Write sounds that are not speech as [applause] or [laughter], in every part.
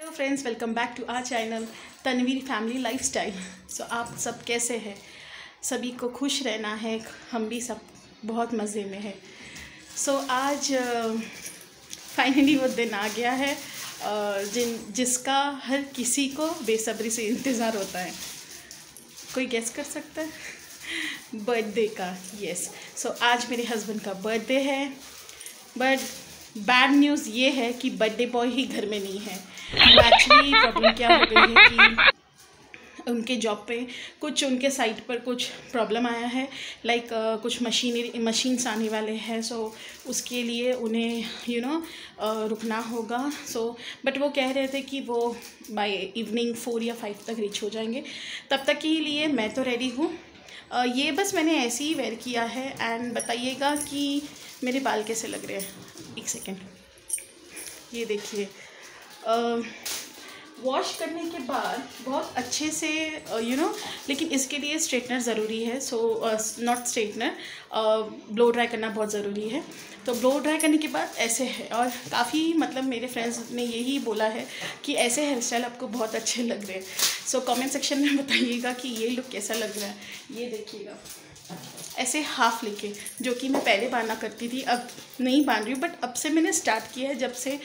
Hello friends welcome back to our channel Tanveer family lifestyle so आप सब कैसे हैं? सभी को खुश रहना है हम भी सब बहुत मज़े में है। सो so, आज फाइनली uh, वो दिन आ गया है uh, जिन जिसका हर किसी को बेसब्री से इंतज़ार होता है। कोई गेस कर सकता है? बर्थडे का यस yes. सो so, आज मेरे हस्बैंड का बर्थडे है। बट बैड न्यूज़ ये है कि बर्थडे बॉय ही घर में नहीं है। एक्चुअली प्रॉब्लम क्या हो गई है कि उनके जॉब पे कुछ उनके साइट पर कुछ प्रॉब्लम आया है। लाइक like, uh, कुछ मशीनरी मशीन्स आने वाले हैं सो so, उसके लिए उन्हें you you know know, uh, रुकना होगा। सो so, बट वो कह रहे थे कि वो बाय इवनिंग फोर या फाइव तक रीच हो जाएँगे। तब तक के लिए मैं तो रेडी हूँ। uh, ये बस मैंने ऐसे ही वेयर किया है। एंड बताइएगा कि मेरे बाल कैसे लग रहे हैं? एक सेकेंड ये देखिए वॉश करने के बाद बहुत अच्छे से यू नो लेकिन इसके लिए स्ट्रेटनर ज़रूरी है so not straightener blow dry करना बहुत ज़रूरी है। तो ब्लो ड्राई करने के बाद ऐसे है। और काफ़ी मतलब मेरे फ्रेंड्स ने यही बोला है कि ऐसे हेयर स्टाइल आपको बहुत अच्छे लग रहे हैं। सो कमेंट सेक्शन में बताइएगा कि ये लुक कैसा लग रहा है। ये देखिएगा। ऐसे हाफ़ लेके जो कि मैं पहले बांधना करती थी अब नहीं बाँध रही हूँ बट अब से मैंने स्टार्ट किया है जब से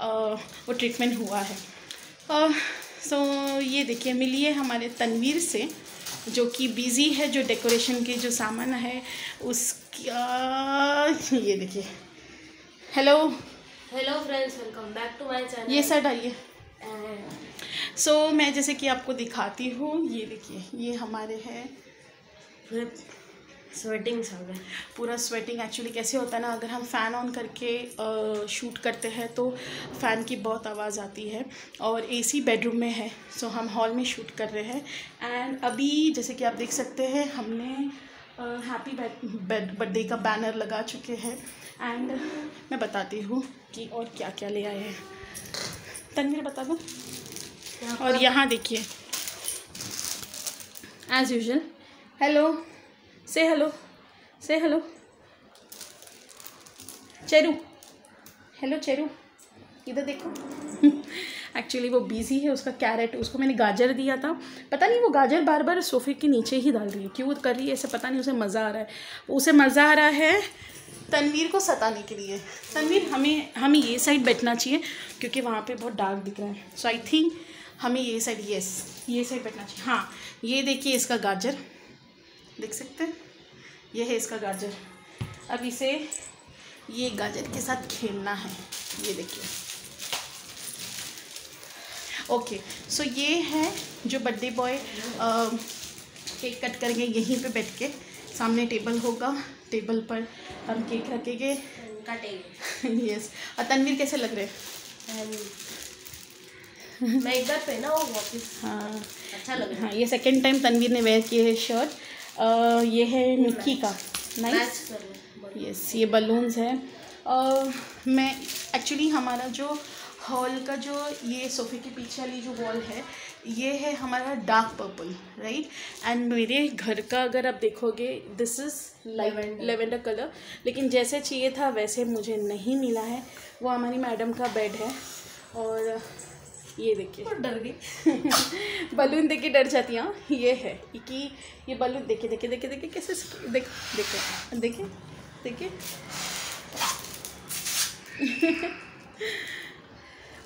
आ, वो ट्रीटमेंट हुआ है। सो so, ये देखिए मिलिए हमारे तनवीर से। जो कि बिज़ी है जो डेकोरेशन के जो सामान है उसका ये देखिए। Hello hello friends welcome back to my channel ये साइड आइए। सो मैं जैसे कि आपको दिखाती हूँ ये देखिए ये हमारे हैं। स्वेटिंग सब है। पूरा स्वेटिंग एक्चुअली कैसे होता है ना अगर हम फ़ैन ऑन करके शूट करते हैं तो फ़ैन की बहुत आवाज़ आती है और एसी बेडरूम में है सो हम हॉल में शूट कर रहे हैं। एंड अभी जैसे कि आप देख सकते हैं हमने हैप्पी बर्थडे का बैनर लगा चुके हैं। एंड मैं बताती हूँ कि और क्या क्या ले आए हैं। तनवीर बता दो। और यहाँ देखिए। एज़ यूजल हेलो से हेलो से हेलो चेरू हेलो चेरू इधर देखो। [laughs] एक्चुअली वो बिज़ी है, उसका कैरेट उसको मैंने गाजर दिया था। पता नहीं वो गाजर बार बार सोफे के नीचे ही डाल रही है। क्यों कर रही है ऐसे पता नहीं, उसे मज़ा आ रहा है। उसे मज़ा आ रहा है तनवीर को सताने के लिए। तनवीर, हमें हमें ये साइड बैठना चाहिए, क्योंकि वहाँ पे बहुत डार्क दिख रहा है। सो आई थिंक हमें ये साइड यस ये साइड बैठना चाहिए। हाँ ये देखिए इसका गाजर। देख सकते हैं? ये है इसका गाजर। अब इसे ये गाजर के साथ खेलना है। ये देखिए। ओके सो ये है जो बर्थडे बॉय केक कट करेंगे यहीं पे बैठ के। सामने टेबल होगा। टेबल पर हम केक रखेंगे। काटेंगे। यस और तनवीर कैसे लग रहे? मैं एक बार पहना वो वापस। हाँ। अच्छा लग रहा हाँ। ये सेकेंड टाइम तनवीर ने वेयर किए है शर्ट ये है मिक्की का। नाइस यस ये बलून्स है। और मैं एक्चुअली हमारा जो हॉल का जो ये सोफे के पीछे वाली जो वॉल है ये है हमारा डार्क पर्पल राइट एंड मेरे घर का अगर आप देखोगे दिस इज़ लेवेंडर कलर लेकिन जैसे चाहिए था वैसे मुझे नहीं मिला है। वो हमारी मैडम का बेड है। और ये देखिए। डर गई। [laughs] बलून देख के डर जाती हूँ। ये है कि ये बलून देखिए देखिए देखिए देखिए कैसे देख देखिए देखिए देखिए [laughs]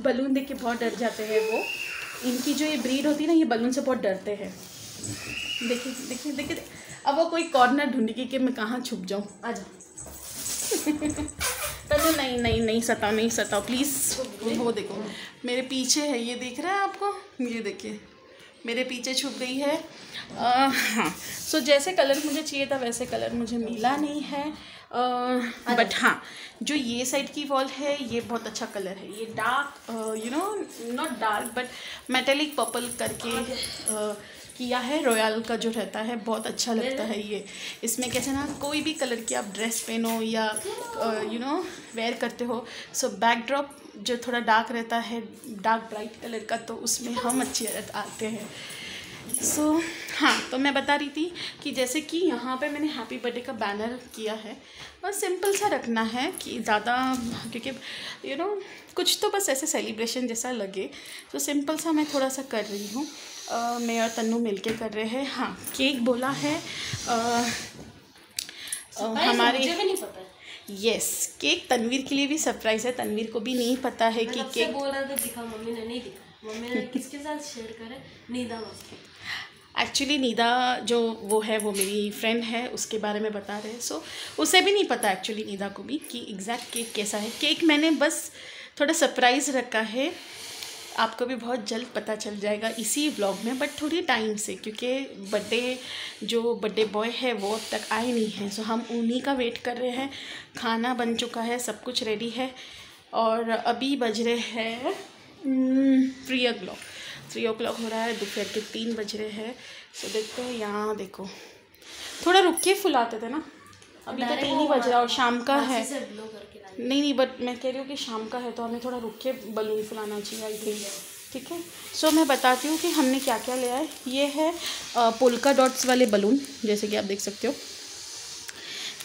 बलून देख के बहुत डर जाते हैं वो। इनकी जो ये ब्रीड होती है ना ये बलून से बहुत डरते हैं। देखिए देखिए देखिए अब वो कोई कॉर्नर ढूंढेगी कि मैं कहाँ छुप जाऊँ। आ जाओ [laughs] चलो नहीं नहीं नहीं सताओ नहीं सताओ प्लीज़ वो देखो मेरे पीछे है ये देख रहा है आपको? ये देखिए मेरे पीछे छुप गई है। आ, हाँ सो जैसे कलर मुझे चाहिए था वैसे कलर मुझे मिला नहीं है। बट हाँ जो ये साइड की वॉल है ये बहुत अच्छा कलर है। ये dark you know not dark but metallic purple करके किया है रॉयल का जो रहता है बहुत अच्छा लगता है ये। इसमें कैसे ना कोई भी कलर की आप ड्रेस पहनो या यू नो वेयर करते हो सो बैकड्रॉप जो थोड़ा डार्क रहता है डार्क ब्राइट कलर का तो उसमें हम अच्छे आते हैं। सो so, हाँ तो मैं बता रही थी कि जैसे कि यहाँ पे मैंने हैप्पी बर्थडे का बैनर किया है और सिंपल सा रखना है कि ज़्यादा क्योंकि यू you नो know, कुछ तो बस ऐसे सेलिब्रेशन जैसा लगे तो सिंपल सा मैं थोड़ा सा कर रही हूँ। मैं और तन्नू मिलके कर रहे हैं। हाँ केक बोला है। हमारे यस केक तनवीर के लिए भी सरप्राइज़ है। तनवीर को भी नहीं पता है कि केक बोल रहा था दिखा मम्मी ने नहीं दिखा। मम्मी ने किसके साथ शेयर करे? नीदा एक्चुअली नीदा जो वो है वो मेरी फ्रेंड है उसके बारे में बता रहे हैं। सो so, उसे भी नहीं पता एक्चुअली नीदा को भी कि एग्जैक्ट केक कैसा है। केक मैंने बस थोड़ा सरप्राइज़ रखा है। आपको भी बहुत जल्द पता चल जाएगा इसी ब्लॉग में बट थोड़ी टाइम से क्योंकि बर्थडे जो बर्थडे बॉय है वो अब तक आए नहीं हैं। सो हम उन्हीं का वेट कर रहे हैं। खाना बन चुका है सब कुछ रेडी है। और अभी बज रहे हैं three o'clock three o'clock हो रहा है दोपहर के तीन बज रहे हैं। सो देखते हैं यहाँ देखो। थोड़ा रुक के फुलाते थे ना। अभी तो तीन ही बज रहा और शाम का है। नहीं नहीं बट मैं कह रही हूँ कि शाम का है तो हमें थोड़ा रुक के बलून फुलाना चाहिए आई थिंक ठीक है? सो मैं बताती हूँ कि हमने क्या क्या लिया है। ये है पोलका डॉट्स वाले बलून जैसे कि आप देख सकते हो।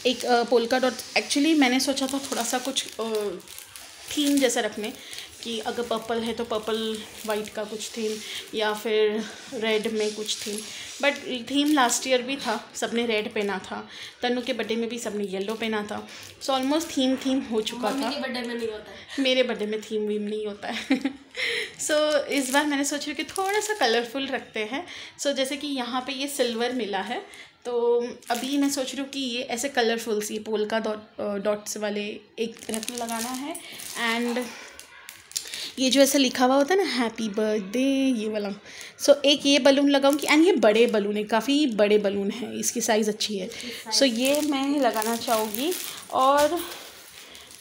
एक पोलका डॉट एक्चुअली मैंने सोचा था थोड़ा सा कुछ थीम जैसा रखने। कि अगर पर्पल है तो पर्पल वाइट का कुछ थीम या फिर रेड में कुछ theme but theme last year भी था सबने रेड पहना था। तनु के बर्थडे में भी सबने येलो पहना था। सो ऑलमोस्ट थीम थीम हो चुका था। बर्थडे में नहीं होता है। मेरे बर्थडे में थीम वीम नहीं होता है। सो [laughs] so, इस बार मैंने सोचा कि थोड़ा सा कलरफुल रखते हैं। सो so, जैसे कि यहाँ पे ये सिल्वर मिला है तो अभी मैं सोच रही हूँ कि ये ऐसे कलरफुल सी पोल का डॉट डॉट्स वाले एक रत्न लगाना है। एंड ये जो ऐसा लिखा हुआ होता है ना हैप्पी बर्थडे ये वाला। सो so, एक ये बलून लगाऊँगी एंड ये बड़े बलून है काफ़ी बड़े बलून है इसकी साइज़ अच्छी है। सो so, ये मैं लगाना चाहूँगी और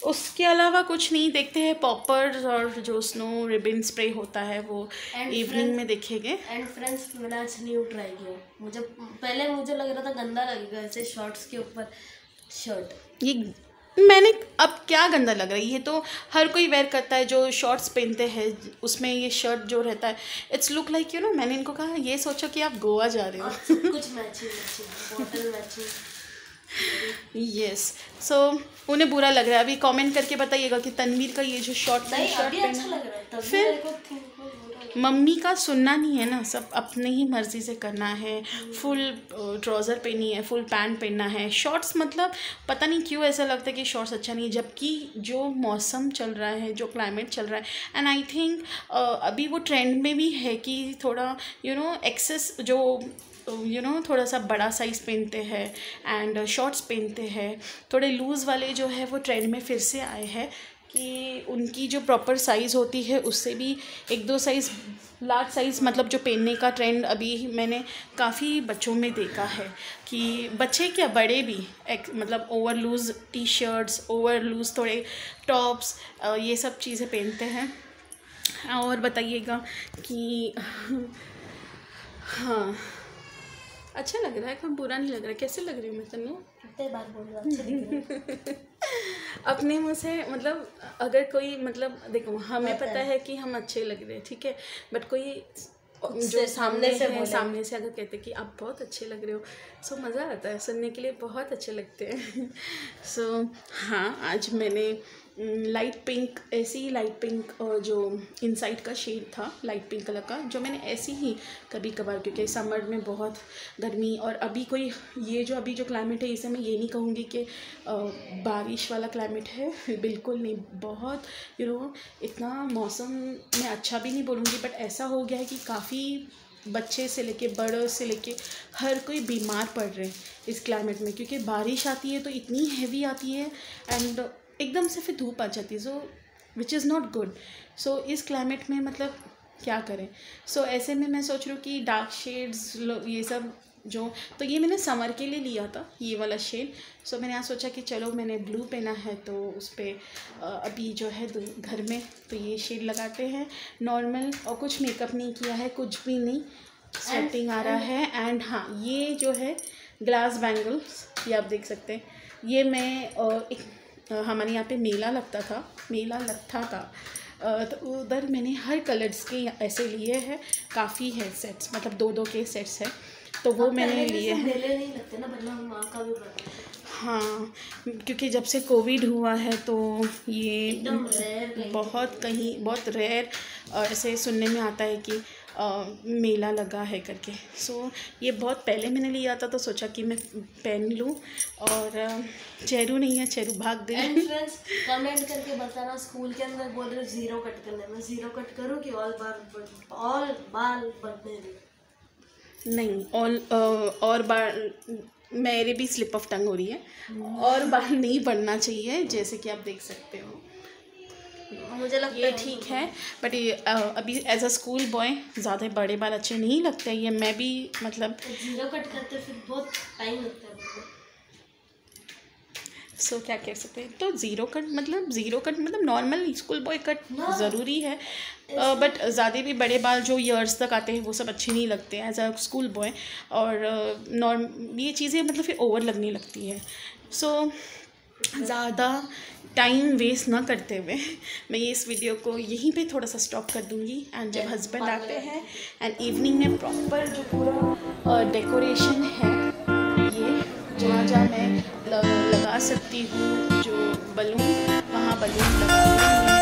उसके अलावा कुछ नहीं देखते हैं पॉपर्स और जो स्नो रिबिन स्प्रे होता है वो इवनिंग में देखेंगे। एंड फ्रेंड्स मैंने आज न्यू ट्राई किया। मुझे पहले मुझे लग रहा था गंदा लगेगा ऐसे शॉर्ट्स के ऊपर। शर्ट ये मैंने अब क्या गंदा लग रहा है? ये तो हर कोई वेयर करता है जो शॉर्ट्स पहनते हैं उसमें ये शर्ट जो रहता है it's look like you know मैंने इनको कहा ये सोचो कि आप गोवा जा रहे हो. कुछ मैचिंग मैचिंग यस सो उन्हें बुरा लग रहा है। अभी कमेंट करके बताइएगा कि तनवीर का ये जो शॉर्ट शर्ट पहना फिर मम्मी का सुनना नहीं है ना, सब अपने ही मर्ज़ी से करना है। फुल ट्राउज़र पहनी है, फुल पैंट पहनना है। शॉर्ट्स मतलब पता नहीं क्यों ऐसा लगता है कि शॉर्ट्स अच्छा नहीं है, जबकि जो मौसम चल रहा है, जो क्लाइमेट चल रहा है एंड आई थिंक अभी वो ट्रेंड में भी है कि थोड़ा यू नो एक्सेस जो यू नो थोड़ा सा बड़ा साइज़ पहनते हैं एंड शॉर्ट्स पहनते हैं, थोड़े लूज़ वाले जो है वो ट्रेंड में फिर से आए हैं। कि उनकी जो प्रॉपर साइज़ होती है उससे भी एक दो साइज़ लार्ज साइज़ मतलब जो पहनने का ट्रेंड अभी मैंने काफ़ी बच्चों में देखा है कि बच्चे क्या बड़े भी एक मतलब over loose T shirts over loose थोड़े टॉप्स ये सब चीज़ें पहनते हैं। और बताइएगा कि हाँ। अच्छा लग रहा है कम बुरा नहीं लग रहा कैसे लग रही हूँ मैं तनु [laughs] अपने मुँह से मतलब अगर कोई मतलब देखो हमें पता है। कि हम अच्छे लग रहे हैं ठीक है? बट कोई जो सामने से है सामने से अगर कहते कि आप बहुत अच्छे लग रहे हो सो मज़ा आता है सुनने के लिए बहुत अच्छे लगते हैं। [laughs] सो हाँ आज मैंने लाइट पिंक ऐसी ही लाइट पिंक जो इनसाइड का शेड था लाइट पिंक कलर का जो मैंने ऐसे ही कभी कभार क्योंकि समर में बहुत गर्मी और अभी कोई ये जो अभी जो क्लाइमेट है इसे मैं ये नहीं कहूँगी कि बारिश वाला क्लाइमेट है [laughs] बिल्कुल नहीं बहुत यू you नो know, इतना मौसम मैं अच्छा भी नहीं बोलूँगी बट ऐसा हो गया है कि काफ़ी बच्चे से लेके बड़ों से लेके हर कोई बीमार पड़ रहे हैं इस क्लाइमेट में क्योंकि बारिश आती है तो इतनी हैवी आती है एंड एकदम से फिर धूप आ जाती है so which is not good so इस क्लाइमेट में मतलब क्या करें? सो so, ऐसे में मैं सोच रही हूँ कि डार्क शेड्स ये सब जो तो ये मैंने समर के लिए लिया था ये वाला शेड सो मैंने यहाँ सोचा कि चलो मैंने ब्लू पहना है तो उस पर अभी जो है घर में तो ये शेड लगाते हैं. नॉर्मल और कुछ मेकअप नहीं किया है कुछ भी नहीं. सेटिंग आ रहा है एंड हाँ ये जो है ग्लास बैंगल्स ये आप देख सकते हैं. ये मैं एक हमारे यहाँ पे मेला लगता था मेला लगता था तो उधर मैंने हर कलर्स के ऐसे लिए हैं काफ़ी है सेट्स मतलब दो दो के सेट्स हैं। तो वो मैंने लिए हैं। हाँ। क्योंकि जब से कोविड हुआ है तो ये बहुत कहीं बहुत रेयर ऐसे सुनने में आता है कि अ, मेला लगा है करके। सो so, ये बहुत पहले मैंने लिया था तो सोचा कि मैं पहन लूँ। और चेरू नहीं है चेरू भाग दे। कमेंट करके बताना स्कूल के अंदर बोल रहे ज़ीरो कट करने में। ज़ीरो कट करूँ कि ऑल बाल ऑल बाल बढ़ने दे नहीं और अ, और बाल मेरे भी स्लिप ऑफ़ टंग हो रही है। और बाल नहीं बढ़ना चाहिए जैसे कि आप देख सकते हो। मुझे लगता ये है ठीक है बट ये अभी एज अ स्कूल बॉय ज़्यादा बड़े बाल अच्छे नहीं लगते ये मैं भी मतलब ज़ीरो कट करते फिर बहुत टाइम लगता है। सो क्या कह सकते हैं तो ज़ीरो कट मतलब ज़ीरो कट मतलब नॉर्मल स्कूल बॉय कट हाँ। ज़रूरी है बट uh, ज़्यादा भी बड़े बाल जो ईयर्स तक आते हैं वो सब अच्छे नहीं लगते एज अ स्कूल बॉय और नॉर्म uh, ये चीज़ें मतलब फिर ओवर लगने लगती है सो ज़्यादा टाइम वेस्ट ना करते हुए मैं ये इस वीडियो को यहीं पे थोड़ा सा स्टॉप कर दूँगी एंड जब हस्बैंड आते हैं एंड इवनिंग में प्रॉपर जो पूरा डेकोरेशन है ये जहाँ जहाँ मैं लगा सकती हूँ जो बलून वहाँ बलून लगाऊँगी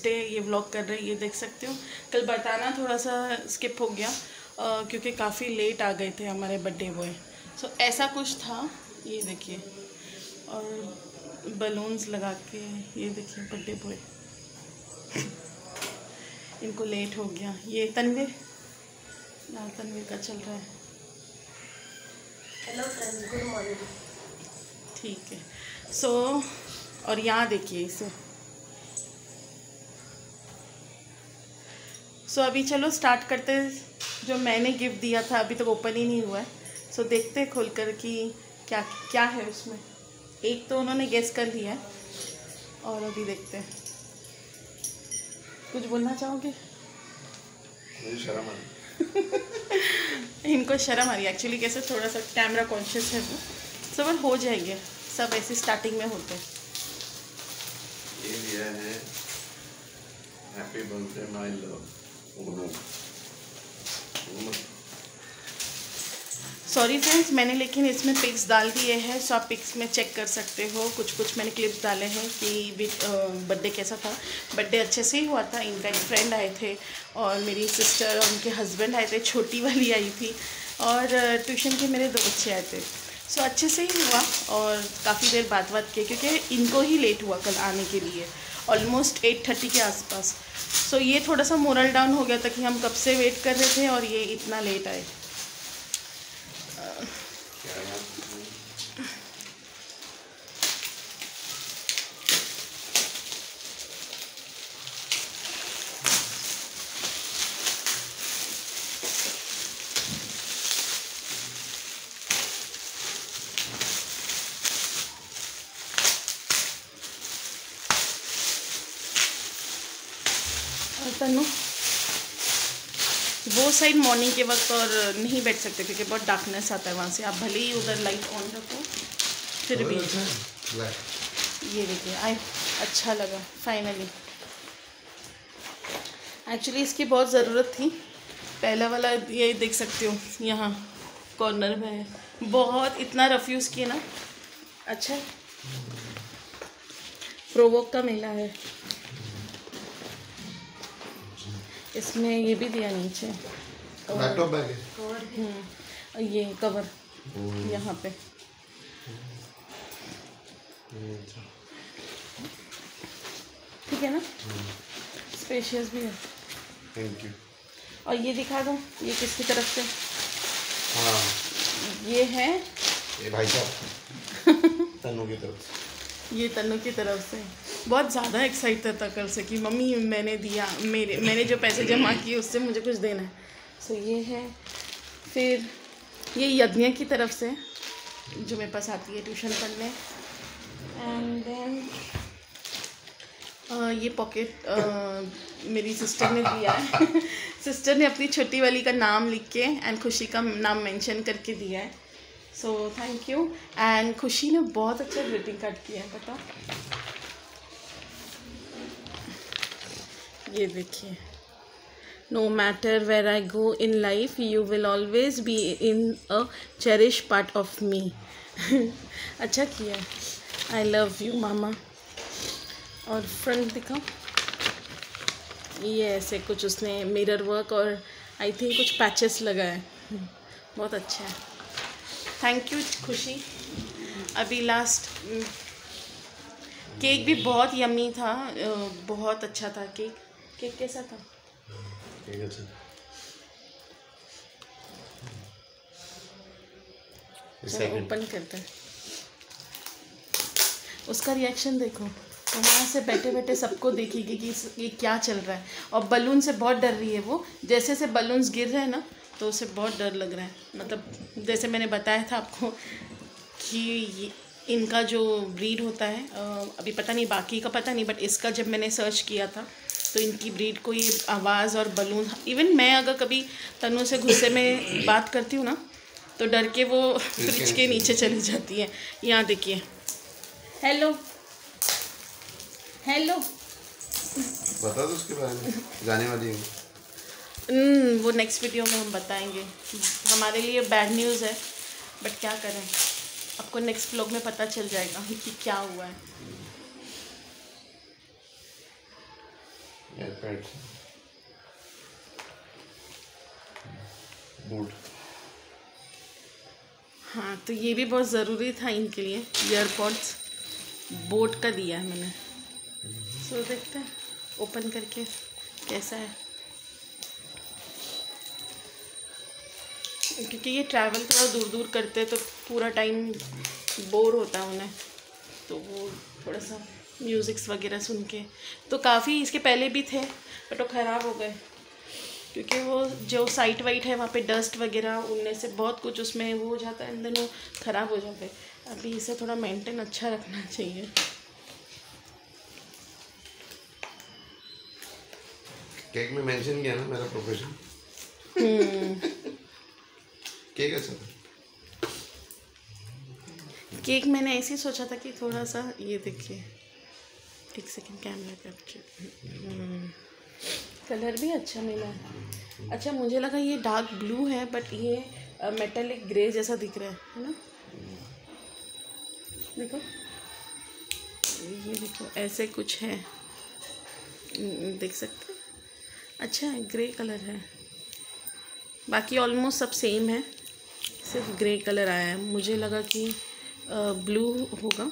नेक्स्ट डे ये व्लॉग कर रहे हैं ये देख सकते हो। कल बताना थोड़ा सा स्किप हो गया अ, क्योंकि काफ़ी लेट आ गए थे हमारे बर्थडे बॉय सो ऐसा कुछ था ये देखिए। और बलून्स लगा के ये देखिए बर्थडे बॉय इनको लेट हो गया। ये तनवीर यहाँ तनवीर का चल रहा है। हेलो गुड मॉर्निंग ठीक है। सो so, और यहाँ देखिए इसे। सो अभी चलो स्टार्ट करते हैं। जो मैंने गिफ्ट दिया था अभी तक तो ओपन ही नहीं हुआ है। सो देखते हैं खोल कर कि क्या क्या है उसमें। एक तो उन्होंने गेस कर लिया है। और अभी देखते हैं। कुछ बोलना चाहोगे? शर्म आ रही [laughs] इनको शर्म आ रही है। एक्चुअली कैसे थोड़ा सा कैमरा कॉन्शियस है वो। सब और हो जाएँगे। सब ऐसे स्टार्टिंग में होते हैं। ये दिया है happy birthday my love sorry friends मैंने लेकिन इसमें पिक्स डाल दिए हैं सो आप पिक्स में चेक कर सकते हो। कुछ कुछ मैंने क्लिप्स डाले हैं कि बर्थडे कैसा था। बर्थडे अच्छे से ही हुआ था इनफैक्ट फ्रेंड आए थे और मेरी सिस्टर और उनके हस्बैंड आए थे, छोटी वाली आई थी और ट्यूशन के मेरे दो बच्चे आए थे। सो अच्छे से ही हुआ और काफ़ी देर बात बात किए, क्योंकि इनको ही लेट हुआ कल आने के लिए। ऑलमोस्ट एट थर्टी के आसपास। सो so, ये थोड़ा सा मोरल डाउन हो गया था कि हम कब से वेट कर रहे थे और ये इतना लेट आए क्या यार और तनु वो साइड मॉर्निंग के वक्त और नहीं बैठ सकते क्योंकि बहुत डार्कनेस आता है वहाँ से। आप भले ही उधर लाइट ऑन रखो फिर भी। ये देखिए आई अच्छा लगा फाइनली एक्चुअली इसकी बहुत ज़रूरत थी। पहला वाला ये देख सकते हो यहाँ कॉर्नर में है। बहुत इतना रफ यूज़ किए ना। अच्छा। प्रोवोक का मिला है। इसमें ये भी दिया नीचे। लैपटॉप बैग है। हम्म, ये कवर यहाँ पे। ठीक है ना? स्पेशियस भी है। थैंक यू और ये दिखा दो ये किसकी तरफ़ से? हाँ। ये है? ये भाई साहब। तनु की तरफ़ से। ये तन्नू की तरफ़ से। बहुत ज़्यादा एक्साइटेड था कल से कि मम्मी मैंने दिया मेरे मैंने जो पैसे जमा किए उससे मुझे कुछ देना है। सो ये है। फिर ये यज्ञ की तरफ़ से, जो मेरे पास आती है ट्यूशन पढ़ने। एंड देन ये पॉकेट मेरी सिस्टर ने दिया है। [laughs] सिस्टर ने अपनी छोटी वाली का नाम लिख के एंड खुशी का नाम मेंशन करके दिया है। सो थैंक यू एंड खुशी ने बहुत अच्छा ग्रीटिंग कार्ड किया है बताओ ये देखिए। No matter where I go in life you will always be in a cherish part of me अच्छा किया आई लव यू मामा और फ्रंट दिखाओ ये ऐसे कुछ उसने मिरर वर्क और आई थिंक कुछ पैचेस लगा है बहुत अच्छा है। थैंक यू खुशी। अभी लास्ट केक भी बहुत यमी था। बहुत अच्छा था केक केक कैसा था? है ओपन करते हैं। उसका रिएक्शन देखो। तो वहाँ से बैठे बैठे सबको देखेगी कि ये क्या चल रहा है। और बलून से बहुत डर रही है वो। जैसे से बलून्स गिर रहे हैं ना तो उसे बहुत डर लग रहा है। मतलब जैसे मैंने बताया था आपको कि ये इनका जो ब्रीड होता है अभी पता नहीं बाकी का पता नहीं बट इसका जब मैंने सर्च किया था तो इनकी ब्रीड को ये आवाज़ और बलून इवन मैं अगर कभी तनु से गुस्से में बात करती हूँ ना तो डर के वो फ्रिज के नीचे चली जाती है। यहाँ देखिए। हेलो हेलो बता दो उसके बारे में। जाने वाली हूँ। हम्म, वो नेक्स्ट वीडियो में हम बताएँगे। हमारे लिए बैड न्यूज़ है बट क्या करें? आपको नेक्स्ट ब्लॉग में पता चल जाएगा कि क्या हुआ है। बूट हाँ तो ये भी बहुत ज़रूरी था इनके लिए ईयरपॉड्स बोट का दिया है मैंने। सो so, देखते हैं ओपन करके कैसा है। क्योंकि ये ट्रैवल थोड़ा दूर दूर करते हैं तो पूरा टाइम बोर होता है उन्हें। तो वो थोड़ा सा म्यूज़िक्स वगैरह सुन के। तो काफ़ी इसके पहले भी थे बट वो ख़राब हो गए। क्योंकि वो जो साइट वाइट है वहाँ पे डस्ट वगैरह उड़ने से बहुत कुछ उसमें वो हो जाता है अंदर वो ख़राब हो जाते हैं। अभी इसे थोड़ा मेंटेन अच्छा रखना चाहिए। केक में मेंशन किया ना मेरा प्रोफेशन केक अच्छा था। केक मैंने ऐसे ही सोचा था कि थोड़ा सा ये देखिए। एक सेकंड कैमरा कैप्चर कलर भी अच्छा मिला। है अच्छा मुझे लगा ये डार्क ब्लू है बट ये मेटेलिक ग्रे जैसा दिख रहा है है ना? देखो। ये देखो ऐसे कुछ है। हम्म, देख सकते हैं? अच्छा है ग्रे कलर है। बाकी ऑलमोस्ट सब सेम है। सिर्फ़ ग्रे कलर आया है। मुझे लगा कि ब्लू होगा।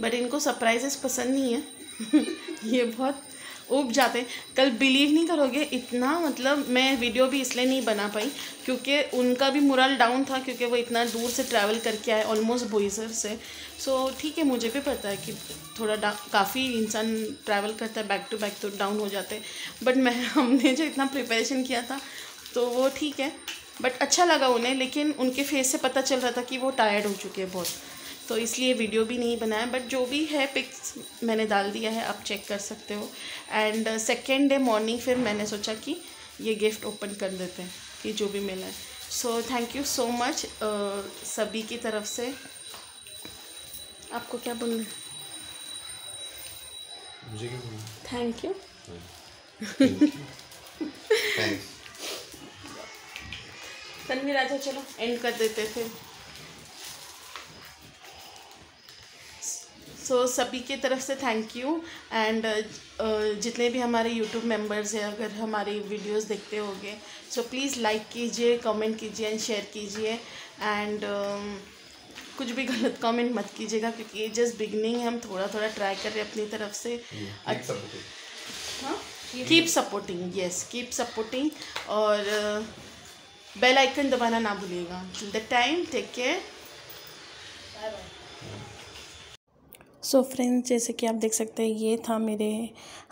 बट इनको सरप्राइजेस पसंद नहीं है। [laughs] ये बहुत ऊब जाते कल बिलीव नहीं करोगे इतना मतलब मैं वीडियो भी इसलिए नहीं बना पाई क्योंकि उनका भी मुरल डाउन था क्योंकि वो इतना दूर से ट्रैवल करके आए ऑलमोस्ट बोईसर से। सो so, ठीक है मुझे भी पता है कि थोड़ा काफ़ी इंसान ट्रैवल करता है बैक टू बैक तो डाउन हो जाते बट मैं [laughs] हमने जो इतना प्रिपरेशन किया था तो वो ठीक है। बट अच्छा लगा उन्हें लेकिन उनके फेस से पता चल रहा था कि वो टायर्ड हो चुके हैं बहुत। तो इसलिए वीडियो भी नहीं बनाया बट जो भी है पिक्स मैंने डाल दिया है आप चेक कर सकते हो। एंड सेकेंड डे मॉर्निंग फिर मैंने सोचा कि ये गिफ्ट ओपन कर देते हैं कि जो भी मिला है। So thank you so much सभी की तरफ़ से। आपको क्या बोलना है? मुझे क्या बोलना थैंक यू तनवीर आजा चलो एंड कर देते फिर। सो so, सभी की तरफ़ से थैंक यू एंड जितने भी हमारे यूट्यूब मेंबर्स हैं अगर हमारी वीडियोस देखते होंगे सो प्लीज़ लाइक कीजिए कमेंट कीजिए एंड शेयर कीजिए. एंड कुछ भी गलत कमेंट मत कीजिएगा क्योंकि ये जस्ट बिगनिंग है हम थोड़ा थोड़ा ट्राई कर रहे हैं अपनी तरफ़ से. हाँ? Keep supporting yes keep supporting और बेल आइकन दबाना ना भूलिएगा. Till the time take care so so friends जैसे कि आप देख सकते हैं ये था मेरे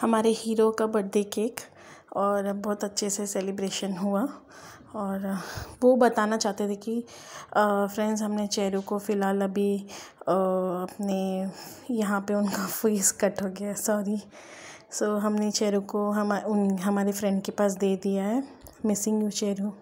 हमारे हीरो का बर्थडे केक और बहुत अच्छे से सेलिब्रेशन हुआ। और वो बताना चाहते थे कि फ्रेंड्स हमने चेरू को फ़िलहाल अभी अ, अपने यहाँ पे उनका [laughs] फेस कट हो गया सॉरी सो so, हमने चेरू को हम उन हमारे फ्रेंड के पास दे दिया है मिसिंग यू चेरू।